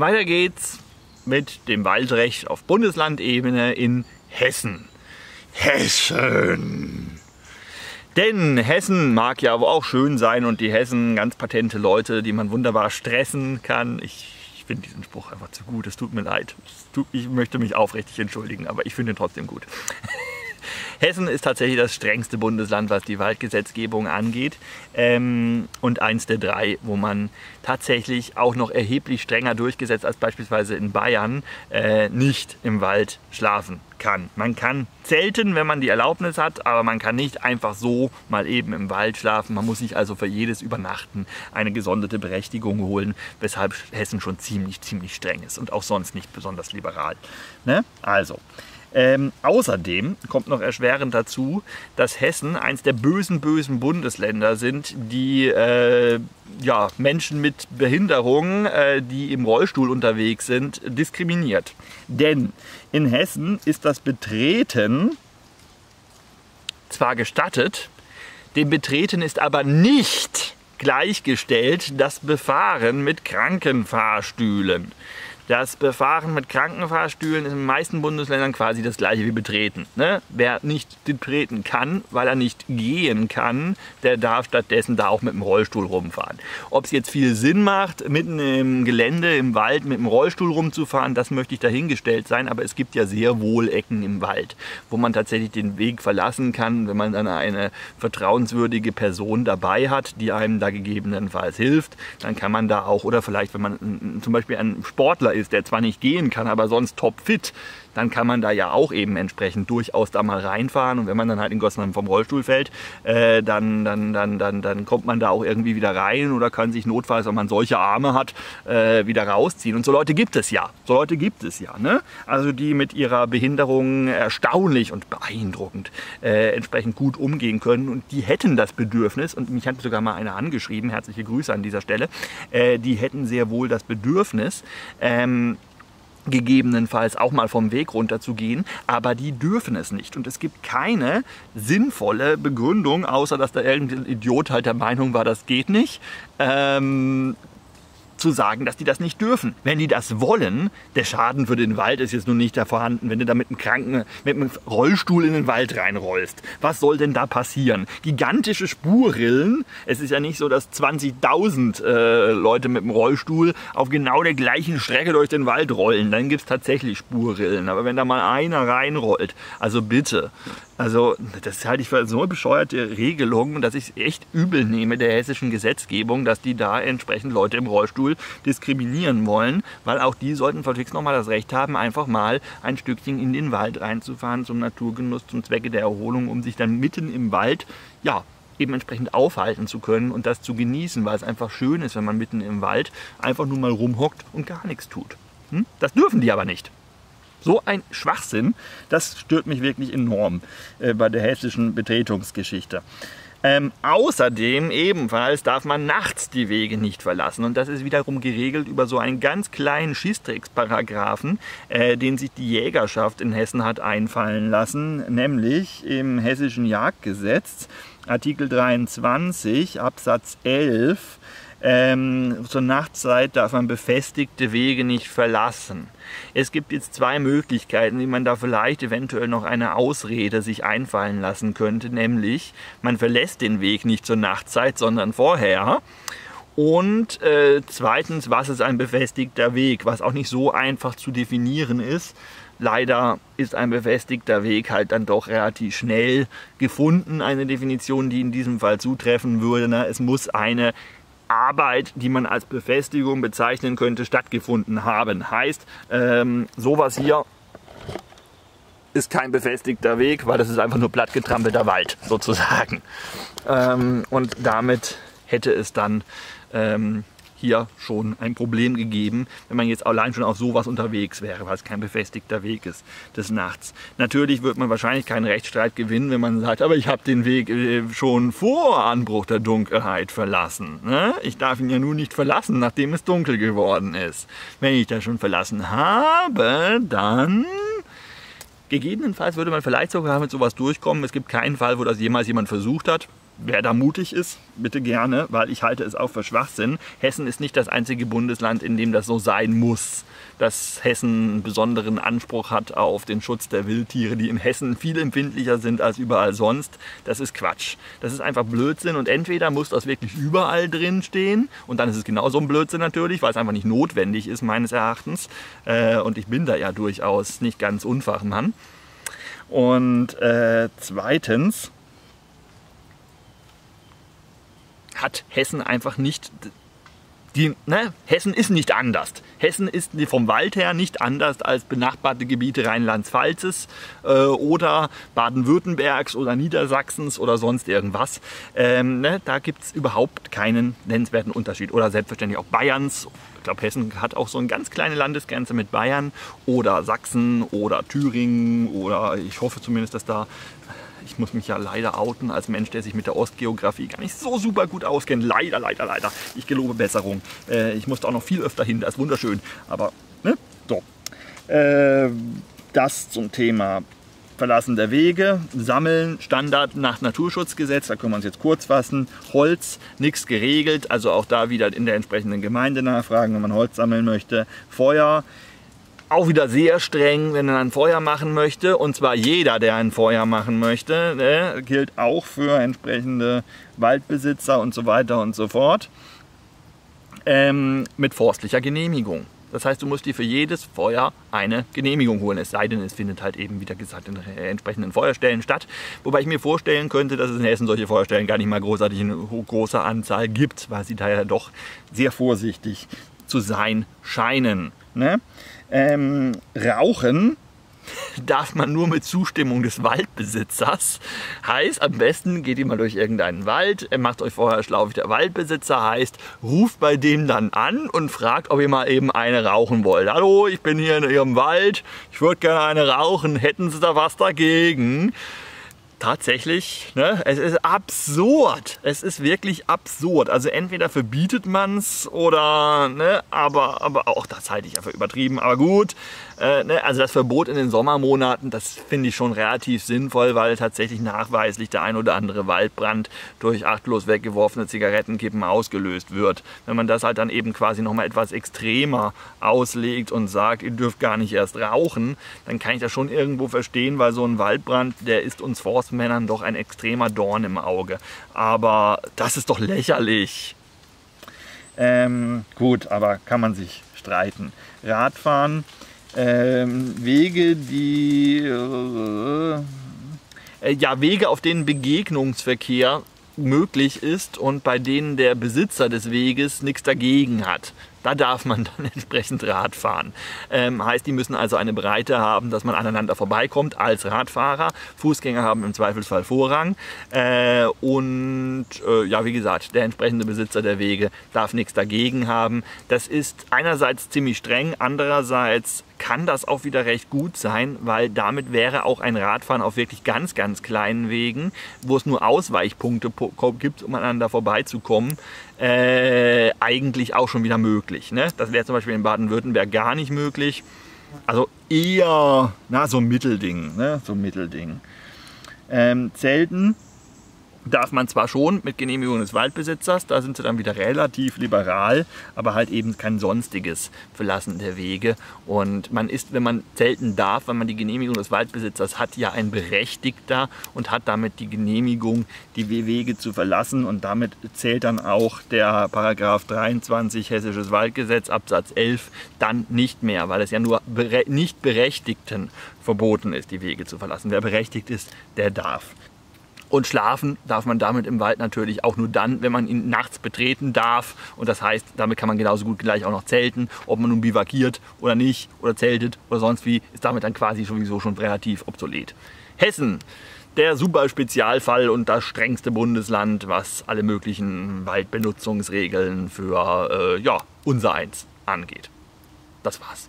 Weiter geht's mit dem Waldrecht auf Bundeslandebene in Hessen. Hessen! Denn Hessen mag ja auch schön sein und die Hessen ganz patente Leute, die man wunderbar stressen kann. Ich, ich finde diesen Spruch einfach zu gut, es tut mir leid. Tut, ich möchte mich aufrichtig entschuldigen, aber ich finde ihn trotzdem gut. Hessen ist tatsächlich das strengste Bundesland, was die Waldgesetzgebung angeht. Ähm, und eins der drei, wo man tatsächlich auch noch erheblich strenger durchgesetzt als beispielsweise in Bayern äh, nicht im Wald schlafen kann. Man kann zelten, wenn man die Erlaubnis hat, aber man kann nicht einfach so mal eben im Wald schlafen. Man muss sich also für jedes Übernachten eine gesonderte Berechtigung holen, weshalb Hessen schon ziemlich, ziemlich streng ist und auch sonst nicht besonders liberal. Ne? Also, ähm, außerdem kommt noch erschwerend dazu, dass Hessen eins der bösen, bösen Bundesländer sind, die äh, ja, Menschen mit Behinderungen, äh, die im Rollstuhl unterwegs sind, diskriminiert. Denn in Hessen ist das Betreten zwar gestattet, dem Betreten ist aber nicht gleichgestellt das Befahren mit Krankenfahrstühlen. Das Befahren mit Krankenfahrstühlen ist in den meisten Bundesländern quasi das gleiche wie Betreten. Ne? Wer nicht betreten kann, weil er nicht gehen kann, der darf stattdessen da auch mit dem Rollstuhl rumfahren. Ob es jetzt viel Sinn macht, mitten im Gelände, im Wald mit dem Rollstuhl rumzufahren, das möchte ich dahingestellt sein, aber es gibt ja sehr wohl Ecken im Wald, wo man tatsächlich den Weg verlassen kann, wenn man dann eine vertrauenswürdige Person dabei hat, die einem da gegebenenfalls hilft, dann kann man da auch, oder vielleicht wenn man zum Beispiel ein Sportler ist, ist, der zwar nicht gehen kann, aber sonst topfit, dann kann man da ja auch eben entsprechend durchaus da mal reinfahren. Und wenn man dann halt in Gossenheim vom Rollstuhl fällt, äh, dann, dann, dann, dann, dann kommt man da auch irgendwie wieder rein oder kann sich notfalls, wenn man solche Arme hat, äh, wieder rausziehen. Und so Leute gibt es ja. So Leute gibt es ja. Ne? Also die mit ihrer Behinderung erstaunlich und beeindruckend äh, entsprechend gut umgehen können. Und die hätten das Bedürfnis, und mich hat sogar mal einer angeschrieben, herzliche Grüße an dieser Stelle, äh, die hätten sehr wohl das Bedürfnis, ähm, gegebenenfalls auch mal vom Weg runterzugehen, aber die dürfen es nicht. Und es gibt keine sinnvolle Begründung, außer dass der irgendein Idiot halt der Meinung war, das geht nicht. Ähm, zu sagen, dass die das nicht dürfen. Wenn die das wollen, der Schaden für den Wald ist jetzt nun nicht da vorhanden, wenn du da mit einem kranken, mit einem Rollstuhl in den Wald reinrollst. Was soll denn da passieren? Gigantische Spurrillen. Es ist ja nicht so, dass 20.000 äh, Leute mit dem Rollstuhl auf genau der gleichen Strecke durch den Wald rollen. Dann gibt es tatsächlich Spurrillen. Aber wenn da mal einer reinrollt, also bitte, also das halte ich für so eine bescheuerte Regelung, dass ich es echt übel nehme der hessischen Gesetzgebung, dass die da entsprechend Leute im Rollstuhl diskriminieren wollen, weil auch die sollten verflixt nochmal das Recht haben, einfach mal ein Stückchen in den Wald reinzufahren zum Naturgenuss, zum Zwecke der Erholung, um sich dann mitten im Wald, ja, eben entsprechend aufhalten zu können und das zu genießen, weil es einfach schön ist, wenn man mitten im Wald einfach nur mal rumhockt und gar nichts tut. Hm? Das dürfen die aber nicht. So ein Schwachsinn, das stört mich wirklich enorm äh, bei der hessischen Betretungsgeschichte. Ähm, außerdem ebenfalls darf man nachts die Wege nicht verlassen. Und das ist wiederum geregelt über so einen ganz kleinen Schießtricksparagraphen, äh, den sich die Jägerschaft in Hessen hat einfallen lassen, nämlich im hessischen Jagdgesetz Artikel 23 Absatz 11 ähm, zur Nachtzeit darf man befestigte Wege nicht verlassen. Es gibt jetzt zwei Möglichkeiten, wie man da vielleicht eventuell noch eine Ausrede sich einfallen lassen könnte, nämlich man verlässt den Weg nicht zur Nachtzeit, sondern vorher. Und äh, zweitens, was ist ein befestigter Weg, was auch nicht so einfach zu definieren ist. Leider ist ein befestigter Weg halt dann doch relativ schnell gefunden, eine Definition, die in diesem Fall zutreffen würde. Ne? Es muss eine Arbeit, die man als Befestigung bezeichnen könnte, stattgefunden haben. Heißt, ähm, sowas hier ist kein befestigter Weg, weil das ist einfach nur plattgetrampelter Wald sozusagen. Ähm, und damit hätte es dann ähm, hier schon ein Problem gegeben, wenn man jetzt allein schon auf sowas unterwegs wäre, weil es kein befestigter Weg ist des Nachts. Natürlich wird man wahrscheinlich keinen Rechtsstreit gewinnen, wenn man sagt, aber ich habe den Weg äh, schon vor Anbruch der Dunkelheit verlassen. Ne? Ich darf ihn ja nun nicht verlassen, nachdem es dunkel geworden ist. Wenn ich das schon verlassen habe, dann Gegebenenfalls würde man vielleicht sogar mit sowas durchkommen. Es gibt keinen Fall, wo das jemals jemand versucht hat wer da mutig ist, bitte gerne, weil ich halte es auch für Schwachsinn. Hessen ist nicht das einzige Bundesland, in dem das so sein muss, dass Hessen einen besonderen Anspruch hat auf den Schutz der Wildtiere, die in Hessen viel empfindlicher sind als überall sonst. Das ist Quatsch. Das ist einfach Blödsinn und entweder muss das wirklich überall drin stehen und dann ist es genauso ein Blödsinn natürlich, weil es einfach nicht notwendig ist meines Erachtens. Äh, und ich bin da ja durchaus nicht ganz Unfachmann. Und äh, zweitens hat Hessen einfach nicht die, ne, Hessen ist nicht anders. Hessen ist vom Wald her nicht anders als benachbarte Gebiete Rheinland-Pfalzes äh, oder Baden-Württembergs oder Niedersachsens oder sonst irgendwas. Ähm, ne, da gibt es überhaupt keinen nennenswerten Unterschied. Oder selbstverständlich auch Bayerns. Ich glaube, Hessen hat auch so eine ganz kleine Landesgrenze mit Bayern oder Sachsen oder Thüringen oder ich hoffe zumindest, dass da ich muss mich ja leider outen als Mensch, der sich mit der Ostgeografie gar nicht so super gut auskennt. Leider, leider, leider. Ich gelobe Besserung. Äh, ich musste auch noch viel öfter hin, das ist wunderschön. Aber, ne? So. Äh, das zum Thema Verlassen der Wege, Sammeln, Standard nach Naturschutzgesetz, da können wir uns jetzt kurz fassen. Holz, nichts geregelt, also auch da wieder in der entsprechenden Gemeinde nachfragen, wenn man Holz sammeln möchte. Feuer, auch wieder sehr streng, wenn er ein Feuer machen möchte. Und zwar jeder, der ein Feuer machen möchte, ne, gilt auch für entsprechende Waldbesitzer und so weiter und so fort. Ähm, mit forstlicher Genehmigung. Das heißt, du musst dir für jedes Feuer eine Genehmigung holen. Es sei denn, es findet halt eben, wie gesagt, in entsprechenden Feuerstellen statt. Wobei ich mir vorstellen könnte, dass es in Hessen solche Feuerstellen gar nicht mal großartig in großer Anzahl gibt, weil sie da ja doch sehr vorsichtig zu sein scheinen. Ne? Ähm, Rauchen darf man nur mit Zustimmung des Waldbesitzers. Heißt, am besten geht ihr mal durch irgendeinen Wald, macht euch vorher schlau, wie der Waldbesitzer heißt, ruft bei dem dann an und fragt, ob ihr mal eben eine rauchen wollt. Hallo, ich bin hier in Ihrem Wald, ich würde gerne eine rauchen, hätten Sie da was dagegen? Tatsächlich, ne, es ist absurd. Es ist wirklich absurd. Also entweder verbietet man es oder, ne, aber, aber auch das halte ich einfach übertrieben. Aber gut, äh, ne, also das Verbot in den Sommermonaten, das finde ich schon relativ sinnvoll, weil tatsächlich nachweislich der ein oder andere Waldbrand durch achtlos weggeworfene Zigarettenkippen ausgelöst wird. Wenn man das halt dann eben quasi nochmal etwas extremer auslegt und sagt, ihr dürft gar nicht erst rauchen, dann kann ich das schon irgendwo verstehen, weil so ein Waldbrand, der ist uns Forstmännern doch ein extremer Dorn im Auge. Aber das ist doch lächerlich. Ähm, gut, aber kann man sich streiten. Radfahren ähm, Wege, die äh, äh, ja Wege, auf denen Begegnungsverkehr möglich ist und bei denen der Besitzer des Weges nichts dagegen hat. Da darf man dann entsprechend Rad fahren. Ähm, heißt, die müssen also eine Breite haben, dass man aneinander vorbeikommt als Radfahrer. Fußgänger haben im Zweifelsfall Vorrang. Äh, und äh, ja, wie gesagt, der entsprechende Besitzer der Wege darf nichts dagegen haben. Das ist einerseits ziemlich streng, andererseits kann das auch wieder recht gut sein, weil damit wäre auch ein Radfahren auf wirklich ganz, ganz kleinen Wegen, wo es nur Ausweichpunkte gibt, um aneinander vorbeizukommen, äh, eigentlich auch schon wieder möglich. Ne? Das wäre zum Beispiel in Baden-Württemberg gar nicht möglich. Also eher, na, so ein Mittelding, ne? so ein Mittelding. Ähm, Zelten darf man zwar schon mit Genehmigung des Waldbesitzers, da sind sie dann wieder relativ liberal, aber halt eben kein sonstiges Verlassen der Wege. Und man ist, wenn man zelten darf, wenn man die Genehmigung des Waldbesitzers hat, ja ein Berechtigter und hat damit die Genehmigung, die Wege zu verlassen. Und damit zählt dann auch der Paragraph 23 Hessisches Waldgesetz Absatz 11 dann nicht mehr, weil es ja nur nicht Berechtigten verboten ist, die Wege zu verlassen. Wer berechtigt ist, der darf. Und schlafen darf man damit im Wald natürlich auch nur dann, wenn man ihn nachts betreten darf. Und das heißt, damit kann man genauso gut gleich auch noch zelten. Ob man nun bivakiert oder nicht oder zeltet oder sonst wie, ist damit dann quasi sowieso schon relativ obsolet. Hessen, der super Spezialfall und das strengste Bundesland, was alle möglichen Waldbenutzungsregeln für äh, ja, unser Eins angeht. Das war's.